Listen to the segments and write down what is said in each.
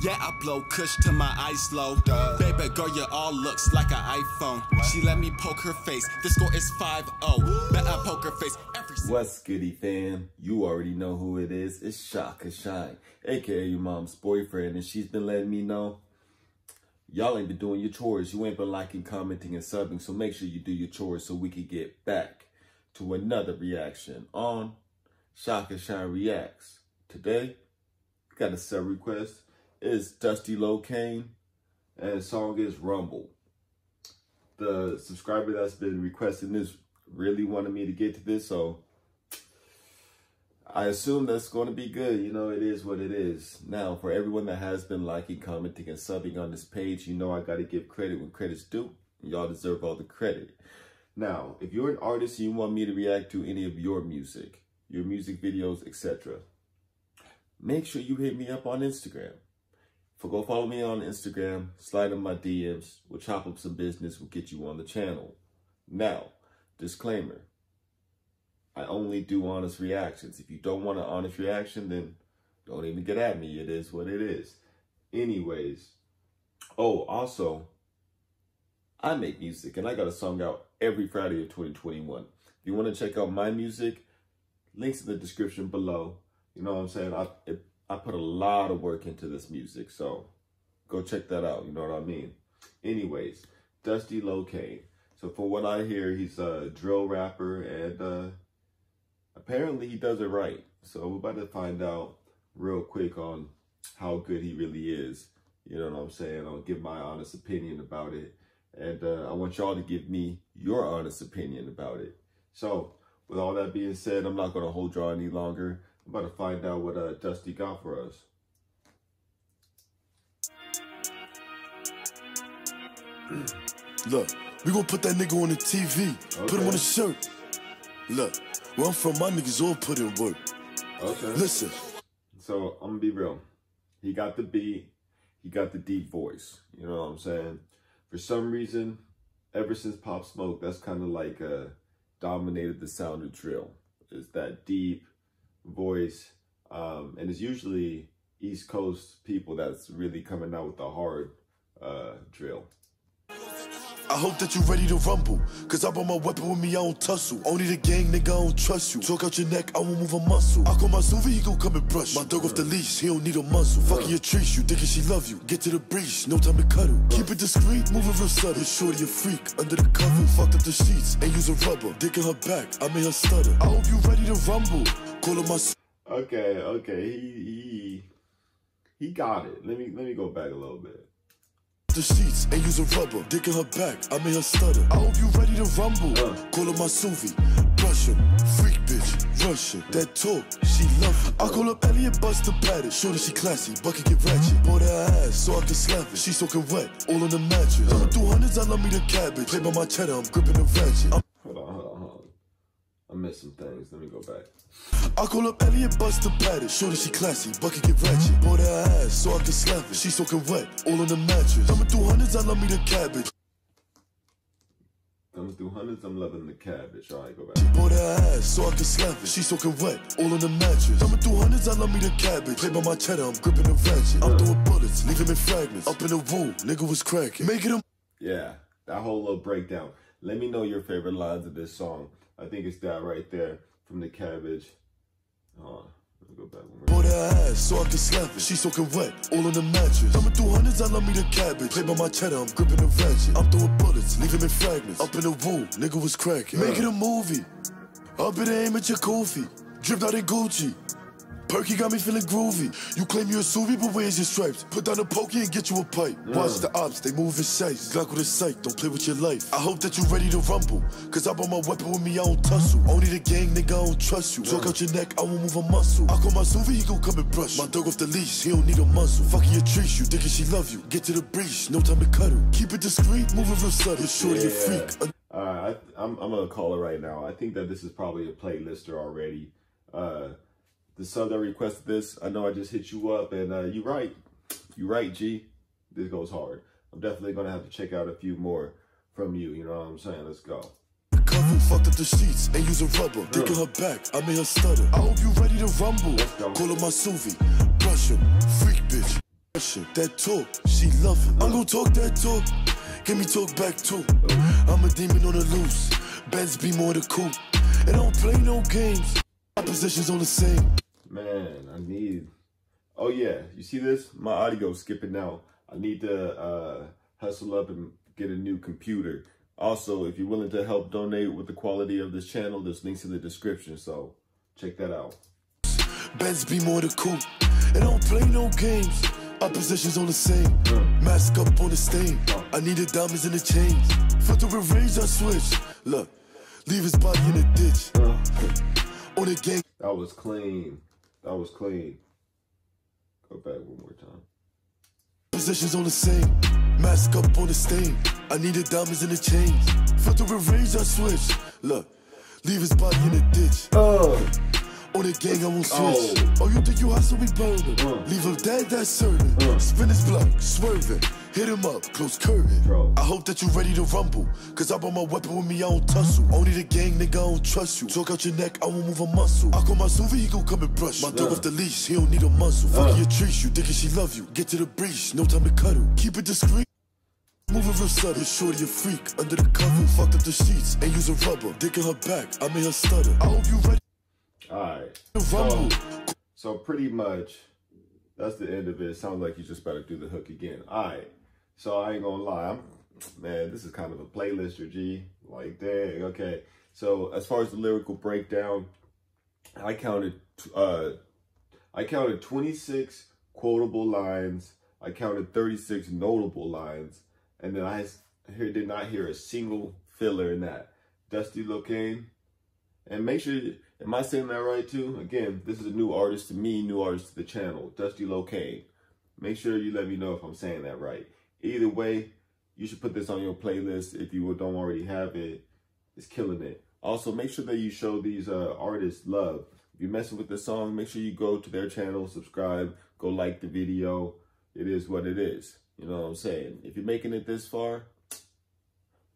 Yeah, I blow kush to my eyes low. Baby girl, you all looks like an iPhone. She let me poke her face. The score is 5-0. Bet I poke her face every What's goody fam? You already know who it is. It's ShakaShine, aka your mom's boyfriend, and she's been letting me know y'all ain't been doing your chores. You ain't been liking, commenting, and subbing. So make sure you do your chores so we can get back to another reaction on ShakaShine Reacts. Today, got a sub request. It's Dusty Locane, and the song is Rumble. The subscriber that's been requesting this really wanted me to get to this, so I assume that's going to be good. You know, it is what it is. Now, for everyone that has been liking, commenting, and subbing on this page, you know I got to give credit when credit's due. Y'all deserve all the credit. Now, if you're an artist and you want me to react to any of your music, your music videos, etc., make sure you hit me up on Instagram. For go follow me on Instagram, slide in my DMs, we'll chop up some business, we'll get you on the channel. Now, disclaimer, I only do honest reactions. If you don't want an honest reaction, then don't even get at me. It is what it is. Anyways, oh, also, I make music and I got a song out every Friday of 2021. If you want to check out my music, links in the description below. You know what I'm saying? I, it, I put a lot of work into this music, so go check that out. You know what I mean? Anyways, Dusty Locane. So for what I hear, he's a drill rapper, and uh, apparently he does it right. So we're about to find out real quick on how good he really is. You know what I'm saying? I'll give my honest opinion about it. And uh, I want y'all to give me your honest opinion about it. So with all that being said, I'm not going to hold y'all any longer. I'm about to find out what uh, Dusty got for us. Look, we gonna put that nigga on the TV. Put him on the shirt. Look, where I'm from, my niggas all put in work. Okay. Listen. So I'm gonna be real. He got the beat. He got the deep voice. You know what I'm saying? For some reason, ever since Pop Smoke, that's kind of like uh, dominated the sound of drill. It's that deep voice, um, and it's usually East Coast people that's really coming out with the hard uh, drill. I hope that you ready to rumble. Cause I brought my weapon with me, I don't tussle. Only the gang, nigga, I don't trust you. Talk out your neck, I won't move a muscle. I call my Suvi, he gon' come and brush. My dog off the leash, he don't need a muzzle. Fucking your trees, you thinking she love you. Get to the breach, no time to cuddle. Keep it discreet, Move moving real subtle. Shorty a freak, under the cover. Fucked up the sheets, and use a rubber. Dick in her back, I made her stutter. I hope you ready to rumble. Her Okay, okay, he he he got it. Let me let me go back a little bit. the sheets and use a rubber. Dick in her back, I made her stutter. I hope you ready to rumble. Uh. Call her my Suvi. Brush him, freak bitch, rush Russian. That talk, she love it. I call up Elliot Buster Patty. Sure that she classy, bucket get ratchet. Bought her ass so I can slap it. She soaking wet, all on the mattress. Do hundreds, I love me the cabbage. Play by my cheddar, I'm gripping the ratchet. I'm I missed some things. Let me go back. I call up Elliot Buster Patty. Sure that she classy, bucket get ratchet. Bought her ass so I can slap it. She soaking wet, all on the mattress. I'ma do hundreds, I love me the cabbage. Thumbs through hundreds. I'm loving the cabbage. All right, go back. Bought her ass so I can slap it. She soaking wet, all on the mattress. I'ma do hundreds, I love me the cabbage. Play by my cheddar, I'm gripping the ratchet. I'm throwing bullets, leave him in fragments. Up in the woo, nigga was cracking. Making him Yeah, that whole little breakdown. Let me know your favorite lines of this song. I think it's that right there from the cabbage. Hold on. Let me go back one more. Ass so I can slap it. She soaking wet, all on the mattress. I'ma do hundreds, I love me the cabbage. Play by my cheddar, I'm gripping the ratchet. I'm throwing bullets, leave him in fragments. Up in the woo, nigga was cracking. Making a movie. Up in the aim at your Kofi. Dripped out in Gucci. Perky got me feeling groovy. You claim you're a Suvi, but where's your stripes? Put down a pokey and get you a pipe. Watch the ops, they moving sights. Glock with a sight, don't play with your life. I hope that you ready to rumble. Cause I brought my weapon with me, I don't tussle. Only the gang, nigga, I don't trust you. Talk out your neck, I won't move a muscle. I call my Suvi, he gon' come and brush. My dog off the leash, he don't need a muzzle. Fucking your trees, you thinking she love you. Get to the breach, no time to cuddle. Keep it discreet, moving real subtle. Shorty a Yeah. freak. All right, I, I'm, I'm gonna call it right now. I think that this is probably a playlister already. Uh, the sub that requested this, I know I just hit you up, and uh, you right, you right, G. This goes hard. I'm definitely gonna have to check out a few more from you. You know what I'm saying? Let's go. Cover, fucked up the sheets and use a rubber. Dick in her back, I made her stutter. I hope you ready to rumble. Call her my Suvi. Brush him, freak bitch. That talk, she love it. I'm gonna talk that talk, give me talk back too. I'm a demon on the loose, Benz be more the cool. And I don't play no games, my position's on the same. Man, I need. Oh yeah, you see this? My audio skipping now. I need to uh, hustle up and get a new computer. Also, if you're willing to help donate with the quality of this channel, there's links in the description. So check that out. Benz be more the cool. And don't play no games. Our positions on the same. Mask up on the stain. I needed diamonds in the chains. For the I switch. Look, leave his body in the ditch. On the gang. That was clean. That was clean. Go back one more time. Positions on the same. Mask up on the stain. I needed diamonds in the chains. For the rage, I switch. Look, leave his body in the ditch. Oh, On the gang, I won't switch. Oh. Oh, you think you hustle, we burn him. Uh. Leave him dead, that's certain. Uh. Spin his block, swerving. Hit him up, close curtain. I hope that you ready to rumble. Cause I brought my weapon with me, I don't tussle. Only the gang, nigga, I don't trust you. Talk out your neck, I won't move a muscle. I call my Suvi, he gon' come and brush. My dog off the leash, he don't need a muzzle. Fuck your trees, you thinking she love you. Get to the breach, no time to cuddle. Keep it discreet. Moving real subtle, shorty a freak under the cover. Fucked up the sheets and use a rubber. Dick in her back, I made her stutter. I hope you ready all right. So, so pretty much, that's the end of it. Sounds like you just better do the hook again. All right. So I ain't gonna lie, I'm, man, this is kind of a playlist, your G. Like, dang, okay. So as far as the lyrical breakdown, I counted, uh, I counted 26 quotable lines. I counted 36 notable lines, and then I did not hear a single filler in that. Dusty Locane, and make sure, am I saying that right too? Again, this is a new artist to me, new artist to the channel, Dusty Locane. Make sure you let me know if I'm saying that right. Either way, you should put this on your playlist if you don't already have it. It's killing it. Also, make sure that you show these uh, artists love. If you're messing with the song, make sure you go to their channel, subscribe, go like the video. It is what it is. You know what I'm saying? If you're making it this far,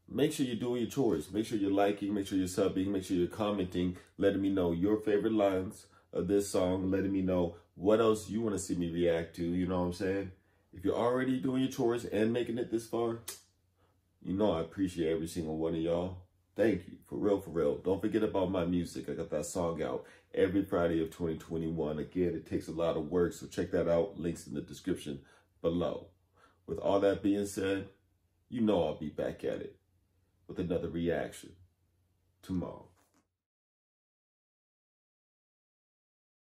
make sure you're doing your chores. Make sure you're liking, make sure you're subbing, make sure you're commenting, letting me know your favorite lines of this song, letting me know what else you want to see me react to. You know what I'm saying? If you're already doing your chores and making it this far, you know I appreciate every single one of y'all. Thank you. For real, for real. Don't forget about my music. I got that song out every Friday of 2021. Again, it takes a lot of work, so check that out. Links in the description below. With all that being said, you know I'll be back at it with another reaction tomorrow.